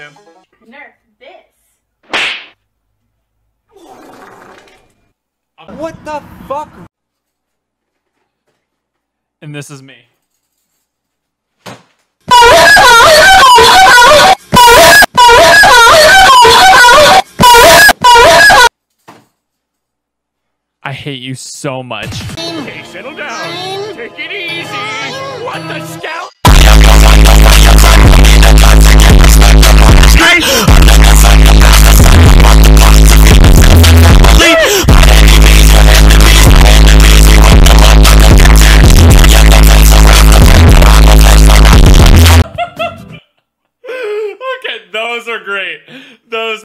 Nerf this. What the fuck? And this is me. I hate you so much. Hey, settle down. Take it easy. What the scout? Those are great. Those